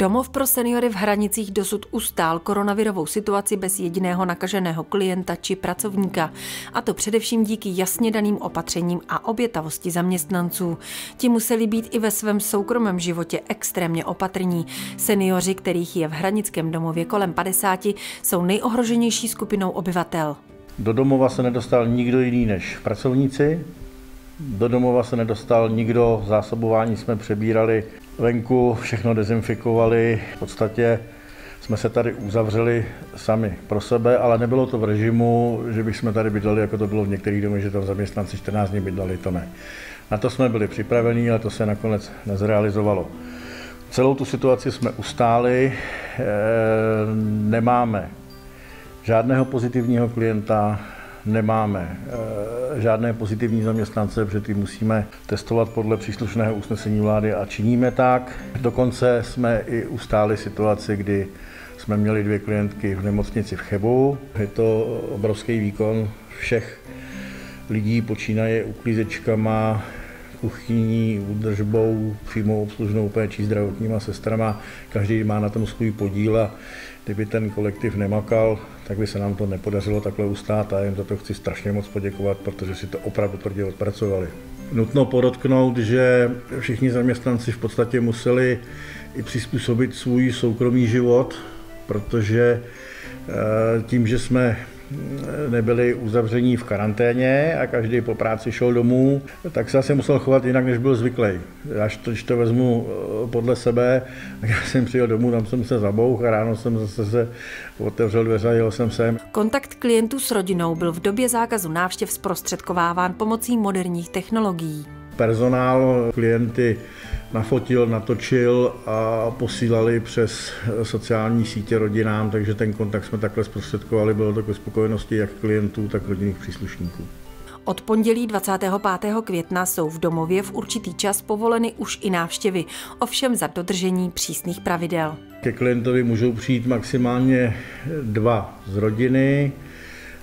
Domov pro seniory v Hranicích dosud ustál koronavirovou situaci bez jediného nakaženého klienta či pracovníka. A to především díky jasně daným opatřením a obětavosti zaměstnanců. Ti museli být i ve svém soukromém životě extrémně opatrní. Seniori, kterých je v Hranickém domově kolem 50, jsou nejohroženější skupinou obyvatel. Do domova se nedostal nikdo jiný než pracovníci, do domova se nedostal nikdo, zásobování jsme přebírali venku, všechno dezinfikovali. V podstatě jsme se tady uzavřeli sami pro sebe, ale nebylo to v režimu, že bychom tady bydleli, jako to bylo v některých domech, že tam zaměstnanci 14 dní bydleli, to ne. Na to jsme byli připraveni, ale to se nakonec nezrealizovalo. Celou tu situaci jsme ustáli, eh, nemáme žádného pozitivního klienta, nemáme eh, žádné pozitivní zaměstnance, protože ty musíme testovat podle příslušného usnesení vlády a činíme tak. Dokonce jsme i ustáli situaci, kdy jsme měli dvě klientky v nemocnici v Chebu. Je to obrovský výkon všech lidí, počínaje uklízečkama, kuchyní, údržbou, přímou obslužnou péčí, zdravotníma sestrama. Každý má na tom svůj podíl a kdyby ten kolektiv nemakal, tak by se nám to nepodařilo takhle ustát a jen za to chci strašně moc poděkovat, protože si to opravdu tvrdě odpracovali. Nutno podotknout, že všichni zaměstnanci v podstatě museli i přizpůsobit svůj soukromý život, protože eh, tím, že jsme nebyli uzavření v karanténě a každý po práci šel domů, tak se asi musel chovat jinak, než byl zvyklý. Já, když to vezmu eh, podle sebe, tak já jsem přijel domů, tam jsem se zabouch a ráno jsem zase se otevřel dveře a jel jsem sem. Kontakt klientů s rodinou byl v době zákazu návštěv zprostředkováván pomocí moderních technologií. Personál klienty nafotil, natočil a posílali přes sociální sítě rodinám, takže ten kontakt jsme takhle zprostředkovali, bylo to ke spokojenosti jak klientů, tak rodinných příslušníků. Od pondělí 25. května jsou v domově v určitý čas povoleny už i návštěvy, ovšem za dodržení přísných pravidel. Ke klientovi můžou přijít maximálně dva z rodiny.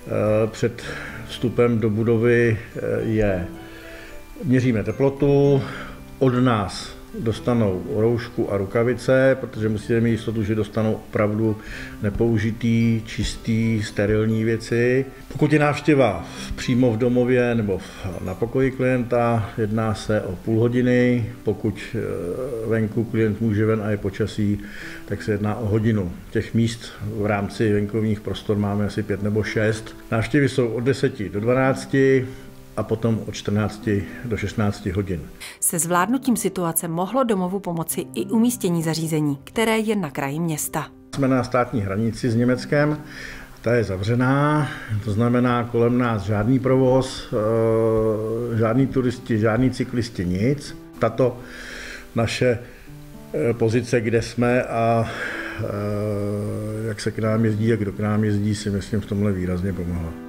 Eh, před vstupem do budovy eh, je měříme teplotu, od nás dostanou roušku a rukavice, protože musíte mít jistotu, že dostanou opravdu nepoužitý, čistý, sterilní věci. Pokud je návštěva přímo v domově nebo na pokoji klienta, jedná se o půl hodiny. Pokud eh, venku klient může ven a je počasí, tak se jedná o hodinu. Těch míst v rámci venkovních prostor máme asi pět nebo šest. Návštěvy jsou od 10 do 12, a potom od 14 do 16 hodin. Se zvládnutím situace mohlo domovu pomoci i umístění zařízení, které je na kraji města. Jsme na státní hranici s Německem, ta je zavřená, to znamená kolem nás žádný provoz, eh, žádní turisti, žádní cyklisti, nic. Tato naše eh, pozice, kde jsme a eh, jak se k nám jezdí a kdo k nám jezdí, si myslím v tomhle výrazně pomohla.